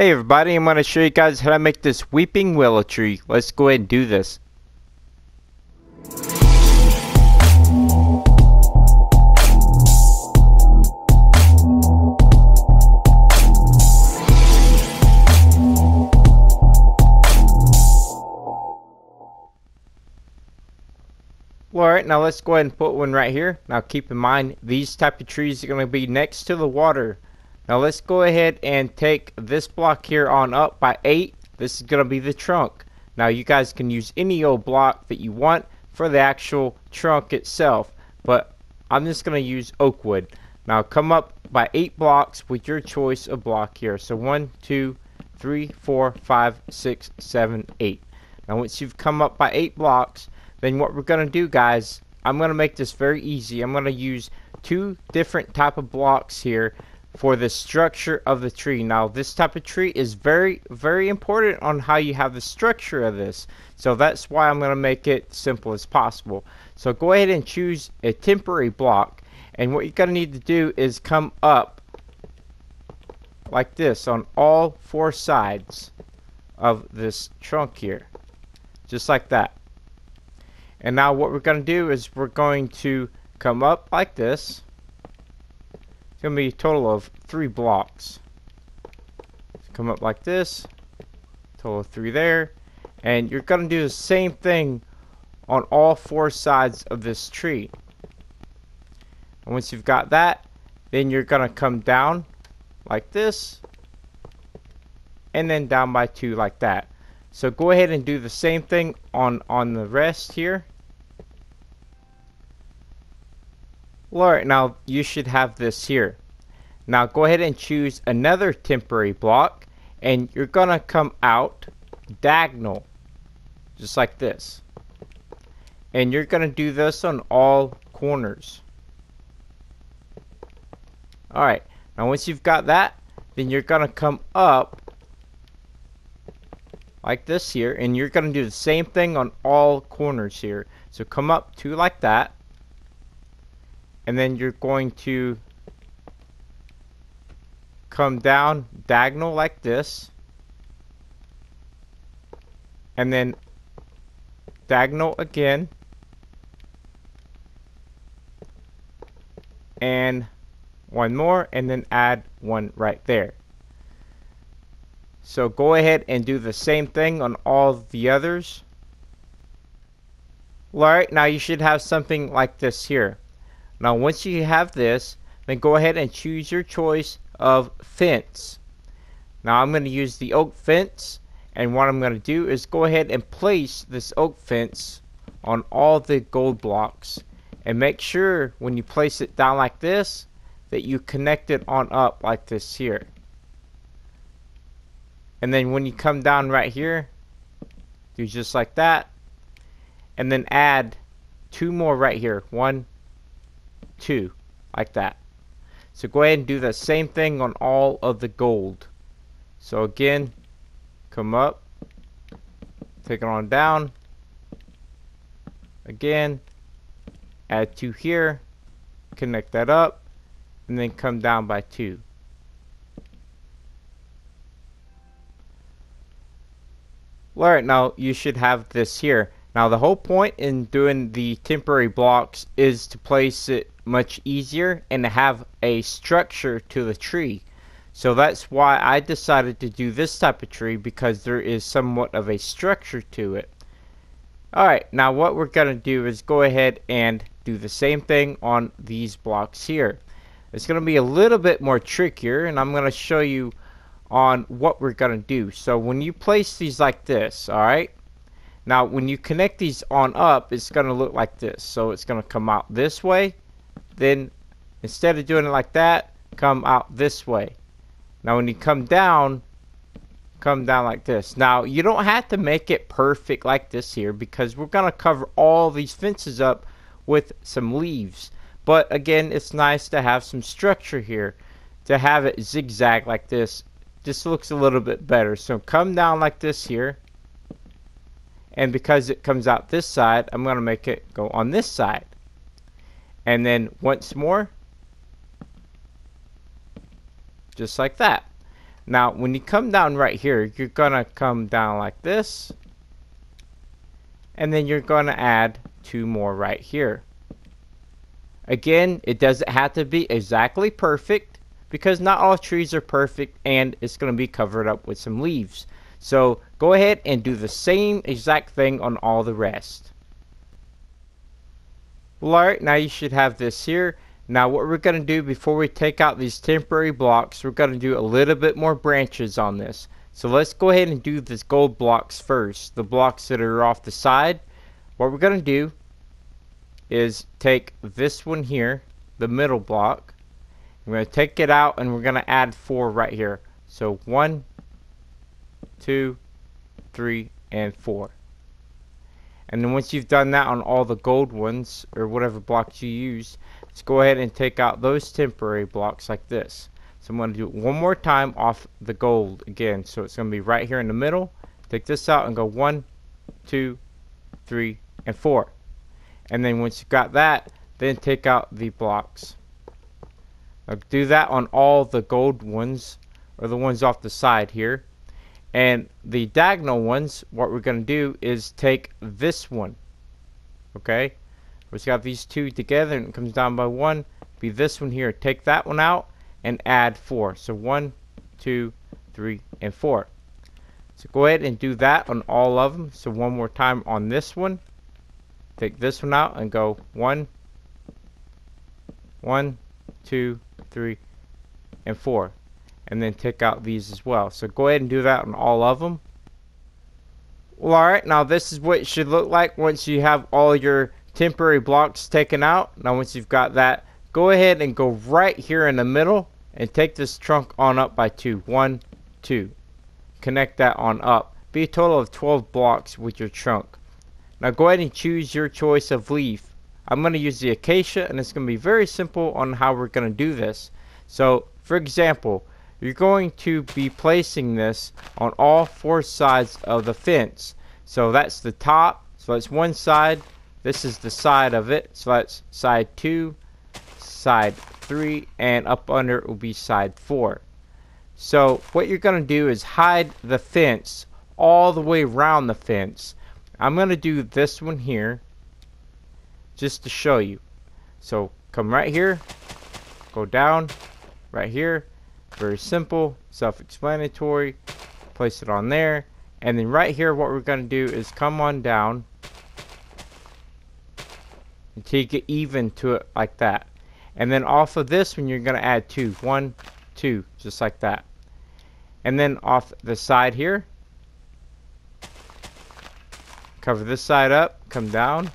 Hey everybody, I'm going to show you guys how to make this weeping willow tree. Let's go ahead and do this. Alright, now let's go ahead and put one right here. Now keep in mind, these type of trees are going to be next to the water. Now let's go ahead and take this block here on up by 8. This is going to be the trunk. Now you guys can use any old block that you want for the actual trunk itself. But I'm just going to use oak wood. Now come up by 8 blocks with your choice of block here. So one, two, three, four, five, six, seven, eight. Now once you've come up by 8 blocks, then what we're going to do guys, I'm going to make this very easy. I'm going to use two different type of blocks here for the structure of the tree. Now this type of tree is very very important on how you have the structure of this. So that's why I'm going to make it simple as possible. So go ahead and choose a temporary block and what you're going to need to do is come up like this on all four sides of this trunk here. Just like that. And now what we're going to do is we're going to come up like this it's going to be a total of three blocks. Come up like this. Total of three there. And you're going to do the same thing on all four sides of this tree. And once you've got that, then you're going to come down like this. And then down by two like that. So go ahead and do the same thing on, on the rest here. Alright, now you should have this here. Now go ahead and choose another temporary block and you're gonna come out diagonal just like this. And you're gonna do this on all corners. Alright now once you've got that then you're gonna come up like this here and you're gonna do the same thing on all corners here. So come up two like that and then you're going to come down diagonal like this and then diagonal again and one more and then add one right there. So go ahead and do the same thing on all the others. Alright now you should have something like this here now once you have this, then go ahead and choose your choice of fence. Now I'm going to use the oak fence and what I'm going to do is go ahead and place this oak fence on all the gold blocks and make sure when you place it down like this that you connect it on up like this here. And then when you come down right here do just like that and then add two more right here. One, two like that. So go ahead and do the same thing on all of the gold. So again come up take it on down. Again add two here connect that up and then come down by two. Alright, now you should have this here. Now the whole point in doing the temporary blocks is to place it much easier and have a structure to the tree. So that's why I decided to do this type of tree because there is somewhat of a structure to it. Alright, now what we're going to do is go ahead and do the same thing on these blocks here. It's going to be a little bit more trickier and I'm going to show you on what we're going to do. So when you place these like this, alright, now when you connect these on up, it's going to look like this. So it's going to come out this way then instead of doing it like that come out this way. Now when you come down come down like this. Now you don't have to make it perfect like this here because we're gonna cover all these fences up with some leaves. But again it's nice to have some structure here to have it zigzag like this. Just looks a little bit better. So come down like this here. And because it comes out this side I'm gonna make it go on this side and then once more just like that Now, when you come down right here, you're to come down like this. And then you're to add two more right here. Again, it doesn't have to be exactly perfect because not all trees are perfect and it's to be covered up with some leaves. So go ahead and do the same exact thing on all the rest. Well, alright, now you should have this here. Now what we're going to do before we take out these temporary blocks, we're going to do a little bit more branches on this. So let's go ahead and do this gold blocks first, the blocks that are off the side. What we're going to do is take this one here, the middle block. We're going to take it out and we're going to add four right here. So one, two, three, and four. And then once you've done that on all the gold ones, or whatever blocks you use, let's go ahead and take out those temporary blocks like this. So I'm going to do it one more time off the gold again. So it's going to be right here in the middle. Take this out and go one, two, three, and four and then once you've got that then take out the blocks now do that on all the gold ones or the ones off the side here and the diagonal ones what we're going to do is take this one okay? We've got these two together and it comes down by one. Be this one here. Take that one out and add four. So one two three and four. So go ahead and do that on all of them. So one more time on this one. Take this one out and go one, one, two, three, and four. And then take out these as well. So go ahead and do that on all of them. Well, alright, now this is what it should look like once you have all your temporary blocks taken out. Now once you've got that, go ahead and go right here in the middle and take this trunk on up by two. One, two. Connect that on up. Be a total of 12 blocks with your trunk. Now go ahead and choose your choice of leaf. I'm going to use the acacia and it's going to be very simple on how we're going to do this. So for example, you're going to be placing this on all four sides of the fence. So that's the top, so that's one side, this is the side of it, so that's side 2, side 3, and up under it will be side 4. So what you're going to do is hide the fence all the way around the fence I'm going to do this one here just to show you. So come right here, go down, right here, very simple, self-explanatory, place it on there, and then right here what we're going to do is come on down and take it even to it like that. And then off of this one you're going to add two, one, two, just like that. And then off the side here, cover this side up come down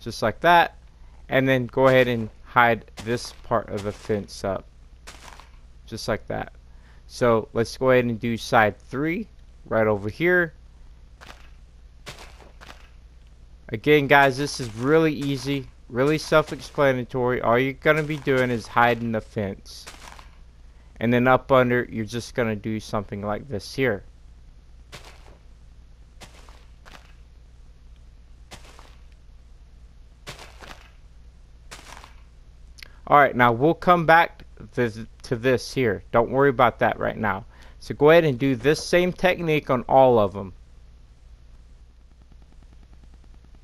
just like that and then go ahead and hide this part of the fence up just like that. So let's go ahead and do side 3 right over here. Again guys this is really easy really self-explanatory. All you're gonna be doing is hiding the fence. And then up under you're just gonna do something like this here. Alright, now we'll come back to this here. Don't worry about that right now. So go ahead and do this same technique on all of them.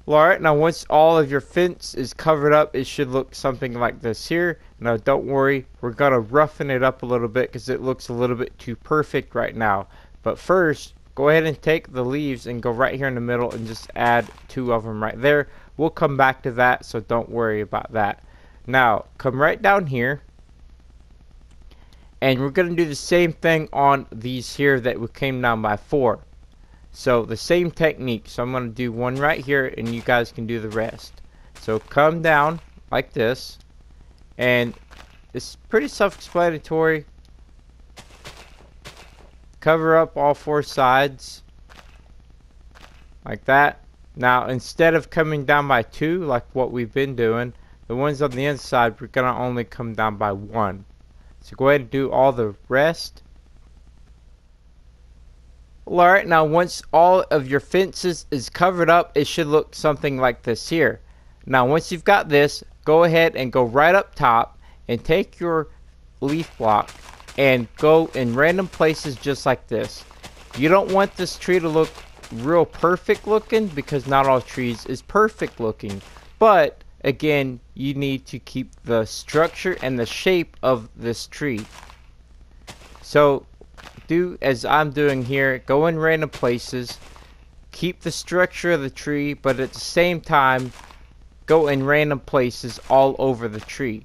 Alright, now once all of your fence is covered up, it should look something like this here. Now don't worry, we're going to roughen it up a little bit because it looks a little bit too perfect right now. But first, go ahead and take the leaves and go right here in the middle and just add two of them right there. We'll come back to that, so don't worry about that. Now, come right down here. And we're going to do the same thing on these here that we came down by 4. So, the same technique. So, I'm going to do one right here, and you guys can do the rest. So, come down like this. And it's pretty self-explanatory. Cover up all four sides. Like that. Now, instead of coming down by 2, like what we've been doing, the ones on the inside, we're going to only come down by one. So go ahead and do all the rest. Alright, now once all of your fences is covered up, it should look something like this here. Now once you've got this, go ahead and go right up top and take your leaf block and go in random places just like this. You don't want this tree to look real perfect looking because not all trees is perfect looking. But again, you need to keep the structure and the shape of this tree. So do as I'm doing here, go in random places, keep the structure of the tree, but at the same time, go in random places all over the tree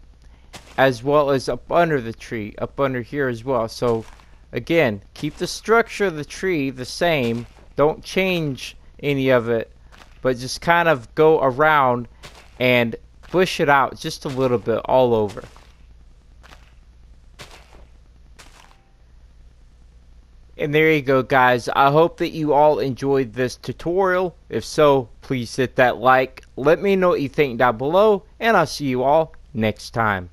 as well as up under the tree up under here as well so again keep the structure of the tree the same don't change any of it but just kind of go around and bush it out just a little bit all over And there you go guys, I hope that you all enjoyed this tutorial. If so, please hit that like, let me know what you think down below, and I'll see you all next time.